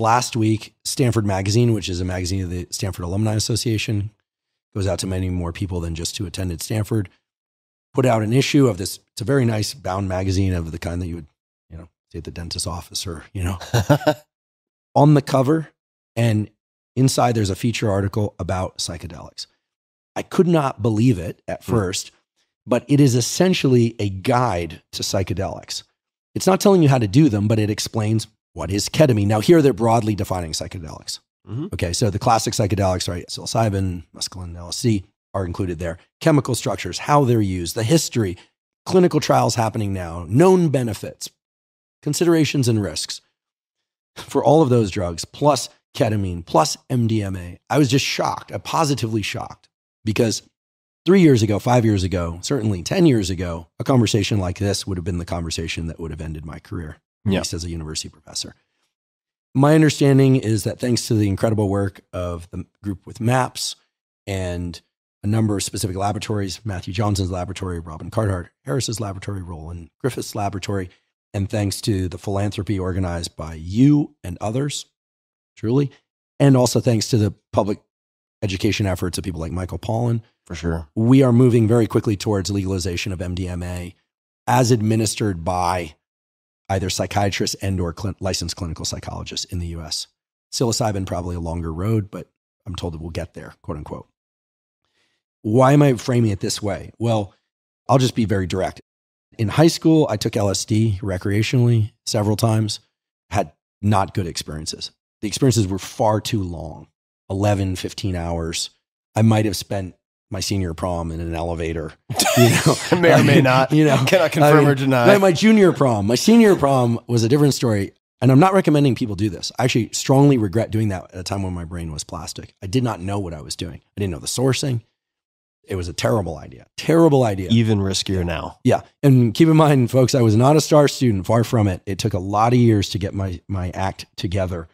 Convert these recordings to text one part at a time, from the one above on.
last week, Stanford Magazine, which is a magazine of the Stanford Alumni Association, goes out to many more people than just who attended Stanford, put out an issue of this. It's a very nice bound magazine of the kind that you would, you know, see at the dentist's office or, you know, on the cover. And inside there's a feature article about psychedelics. I could not believe it at Hmm. first, but it is essentially a guide to psychedelics. It's not telling you how to do them, but it explains what is ketamine. Now, here they're broadly defining psychedelics. Mhm. Okay, so the classic psychedelics, right? Psilocybin, mescaline, LSD are included there. Chemical structures, how they're used, the history, clinical trials happening now, known benefits, considerations and risks for all of those drugs, plus ketamine, plus MDMA. I was just shocked, uh, positively shocked, because three years ago, five years ago, certainly 10 years ago, a conversation like this would have been the conversation that would have ended my career, at Yeah. least as a university professor. My understanding is that thanks to the incredible work of the group with MAPS and a number of specific laboratories, Matthew Johnson's laboratory, Robin Carhart Harris's laboratory, Roland Griffith's laboratory, and thanks to the philanthropy organized by you and others, truly, and also thanks to the public education efforts of people like Michael Pollan, For sure. we are moving very quickly towards legalization of MDMA as administered by either psychiatrists and or clin- licensed clinical psychologists in the US. Psilocybin probably a longer road, but I'm told that we'll get there, quote unquote. Why am I framing it this way? Well, I'll just be very direct. In high school, I took LSD recreationally several times, had not good experiences. The experiences were far too long 11, 15 hours. I might have spent my senior prom in an elevator. You know, may or may not. You know, Cannot confirm I mean, or deny. my, my junior prom, my senior prom was a different story. And I'm not recommending people do this. I actually strongly regret doing that at a time when my brain was plastic. I did not know what I was doing. I didn't know the sourcing. It was a terrible idea. Terrible idea. Even riskier now. Yeah. And keep in mind, folks, I was not a star student, far from it. It took a lot of years to get my my act together.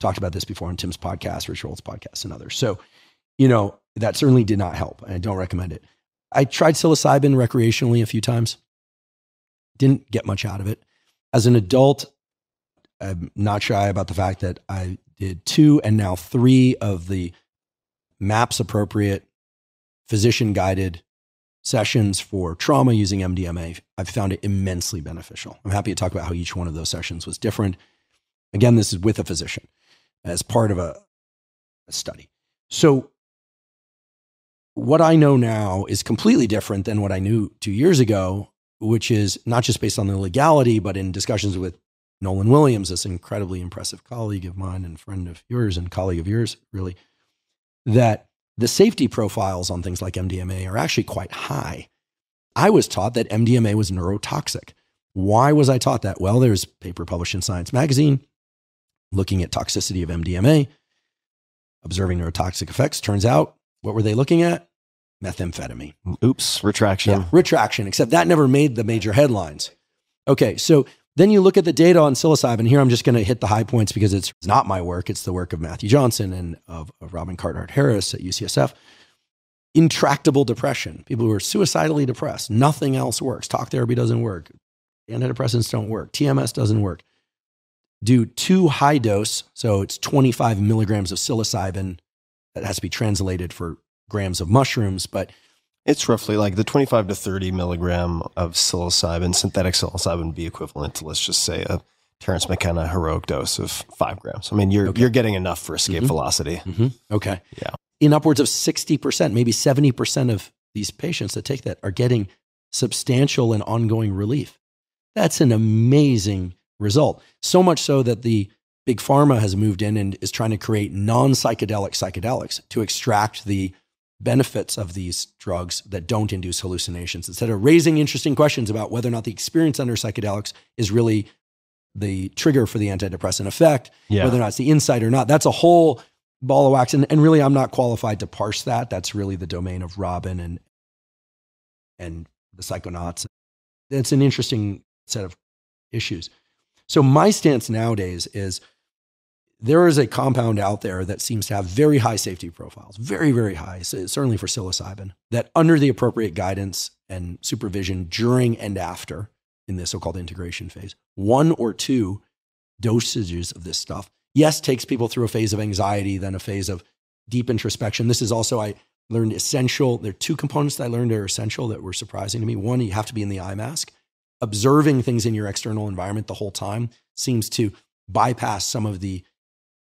Talked about this before on Tim's podcast, Rich Roll's podcast, and others. So, you know, that certainly did not help. And I don't recommend it. I tried psilocybin recreationally a few times. Didn't get much out of it. As an adult, I'm not shy about the fact that I did two and now three of the MAPS appropriate physician guided sessions for trauma using MDMA. I've found it immensely beneficial. I'm happy to talk about how each one of those sessions was different. Again, this is with a physician as part of a, a study. So, what I know now is completely different than what I knew two years ago, which is not just based on the legality, but in discussions with Nolan Williams, this incredibly impressive colleague of mine and friend of yours and colleague of yours, really, that the safety profiles on things like MDMA are actually quite high. I was taught that MDMA was neurotoxic. Why was I taught that? Well, there's a paper published in Science Magazine looking at toxicity of MDMA, observing neurotoxic effects. Turns out, what were they looking at? Methamphetamine. Mm, oops, retraction. Yeah, retraction, except that never made the major headlines. Okay, so then you look at the data on psilocybin. Here, I'm just going to hit the high points because it's not my work. It's the work of Matthew Johnson and of, of Robin Carhart Harris at UCSF. Intractable depression, people who are suicidally depressed. Nothing else works. Talk therapy doesn't work. Antidepressants don't work. TMS doesn't work. Do two high dose, so it's 25 milligrams of psilocybin that has to be translated for grams of mushrooms, but It's roughly like the 25 to 30 milligram of psilocybin, synthetic psilocybin would be equivalent to, let's just say, a Terence McKenna heroic dose of five grams. I mean, you're, Okay. you're getting enough for escape Mhm. velocity. Mm-hmm. Okay. Yeah. In upwards of 60%, maybe 70% of these patients that take that are getting substantial and ongoing relief. That's an amazing result. So much so that the big pharma has moved in and is trying to create non psychedelic psychedelics to extract the benefits of these drugs that don't induce hallucinations instead of raising interesting questions about whether or not the experience under psychedelics is really the trigger for the antidepressant effect Yeah. whether or not it's the insight or not. That's a whole ball of wax. And, and really, I'm not qualified to parse that. That's really the domain of Robin and, and the psychonauts. It's an interesting set of issues. So, my stance nowadays is there is a compound out there that seems to have very high safety profiles, very, very high, certainly for psilocybin, that under the appropriate guidance and supervision during and after in this so called integration phase, one or two dosages of this stuff yes, takes people through a phase of anxiety, then a phase of deep introspection. This is also, I learned essential. There are two components that I learned are essential that were surprising to me. One, you have to be in the eye mask. Observing things in your external environment the whole time seems to bypass some of the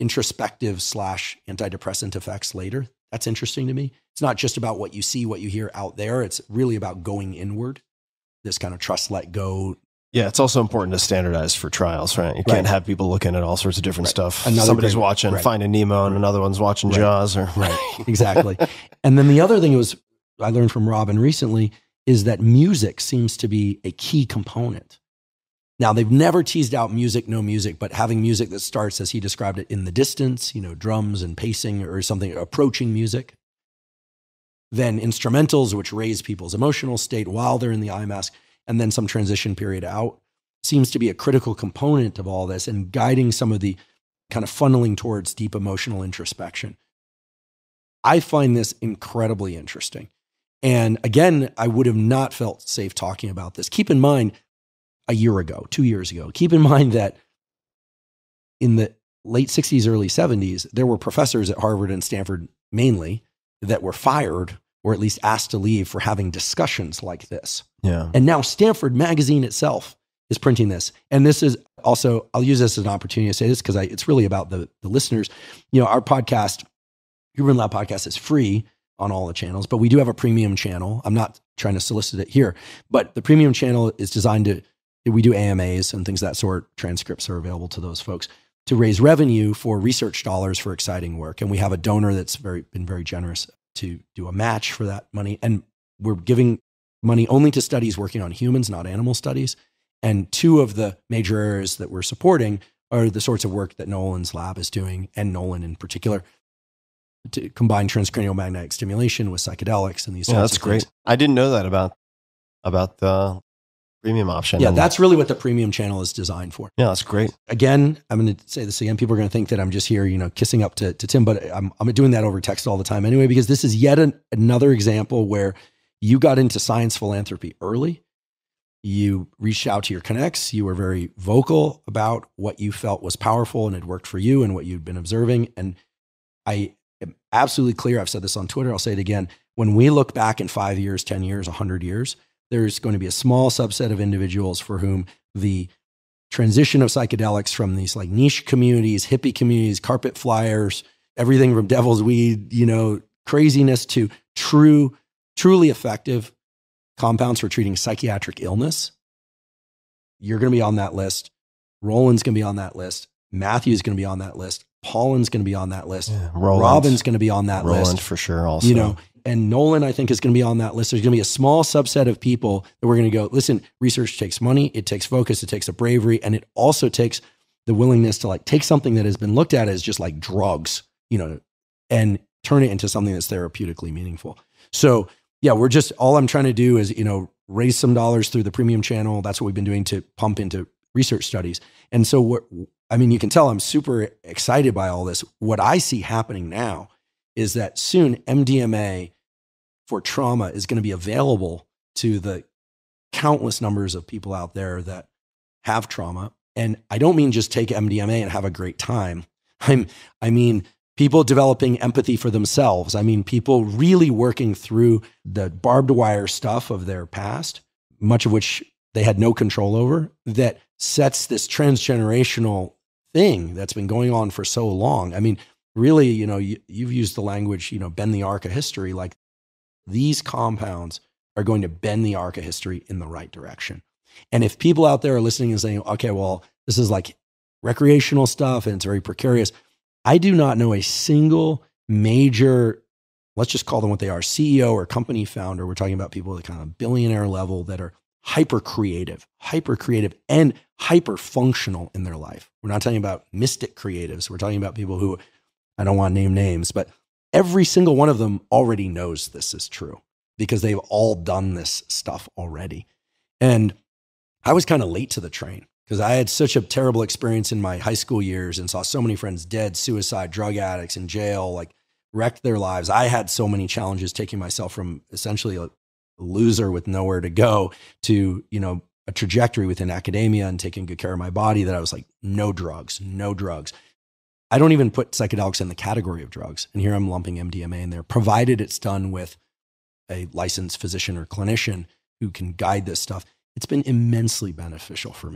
introspective slash antidepressant effects later. That's interesting to me. It's not just about what you see, what you hear out there. It's really about going inward. This kind of trust, let go, Yeah, it's also important to standardize for trials, right? You can't have people looking at all sorts of different Right. stuff. Another Somebody's watching right. Finding Nemo and another one's watching Right. Jaws or Right. exactly. and then the other thing was I learned from Robin recently is that music seems to be a key component. Now they've never teased out music, no music, but having music that starts as he described it in the distance, you know, drums and pacing or something approaching music. Then instrumentals, which raise people's emotional state while they're in the eye mask, and then some transition period out seems to be a critical component of all this and guiding some of the kind of funneling towards deep emotional introspection. I find this incredibly interesting. And again, I would have not felt safe talking about this. Keep in mind, a year ago, two years ago, keep in mind that in the late 60s, early 70s, there were professors at Harvard and Stanford mainly that were fired or at least asked to leave for having discussions like this. yeah. And now Stanford Magazine itself is printing this. And this is also, I'll use this as an opportunity to say this because it's really about the, the listeners. You know, our podcast, Huberman Lab Podcast, is free on all the channels, but we do have a premium channel. I'm not trying to solicit it here, but the premium channel is designed to, we do AMAs and things of that sort. Transcripts are available to those folks to raise revenue for research dollars for exciting work. And we have a donor that's very been very generous to do a match for that money. And we're giving money only to studies working on humans, not animal studies. And two of the major areas that we're supporting are the sorts of work that Nolan's lab is doing, and Nolan in particular, to combine transcranial magnetic stimulation with psychedelics and these. Yeah, sorts that's great. things. I didn't know that about about the premium option. Yeah, that's really what the premium channel is designed for. yeah, that's great. Again, I'm going to say this again. People are going to think that I'm just here, you know, kissing up to, to Tim, but I'm, I'm doing that over text all the time anyway, because this is yet an, another example where you got into science philanthropy early. You reached out to your connects. You were very vocal about what you felt was powerful and had worked for you and what you'd been observing. And I am absolutely clear. I've said this on Twitter. I'll say it again. When we look back in five years, 10 years, 100 years, there's going to be a small subset of individuals for whom the transition of psychedelics from these like niche communities, hippie communities, carpet flyers, everything from devil's weed, you know, craziness to true, truly effective compounds for treating psychiatric illness. You're going to be on that list. Roland's going to be on that list. Matthew's going to be on that list. Pollan's going to be on that list. Yeah, Robin's going to be on that Roland list for sure. Also, you know and nolan i think is going to be on that list. There's going to be a small subset of people that we're going to go listen research takes money it takes focus it takes a bravery and it also takes the willingness to like take something that has been looked at as just like drugs you know and turn it into something that's therapeutically meaningful. So yeah we're just all i'm trying to do is you know raise some dollars through the premium channel. That's what we've been doing to pump into research studies. And so what i mean you can tell i'm super excited by all this. What i see happening now is that soon MDMA for trauma is going to be available to the countless numbers of people out there that have trauma. And I don't mean just take MDMA and have a great time. I'm, I mean, people developing empathy for themselves. I mean, people really working through the barbed wire stuff of their past, much of which they had no control over, that sets this transgenerational thing that's been going on for so long. I mean, really, you know, you, you've used the language, you know, bend the arc of history. Like these compounds are going to bend the arc of history in the right direction. And if people out there are listening and saying, okay, well, this is like recreational stuff and it's very precarious, I do not know a single major, let's just call them what they are, CEO or company founder. We're talking about people at kind of billionaire level that are hyper creative, hyper creative, and hyper functional in their life. We're not talking about mystic creatives. We're talking about people who I don't want to name names, but every single one of them already knows this is true because they've all done this stuff already. And I was kind of late to the train because I had such a terrible experience in my high school years and saw so many friends dead, suicide, drug addicts in jail, like wrecked their lives. I had so many challenges taking myself from essentially a loser with nowhere to go to, you know, a trajectory within academia and taking good care of my body that I was like, no drugs, no drugs. I don't even put psychedelics in the category of drugs. And here I'm lumping MDMA in there, provided it's done with a licensed physician or clinician who can guide this stuff. It's been immensely beneficial for me.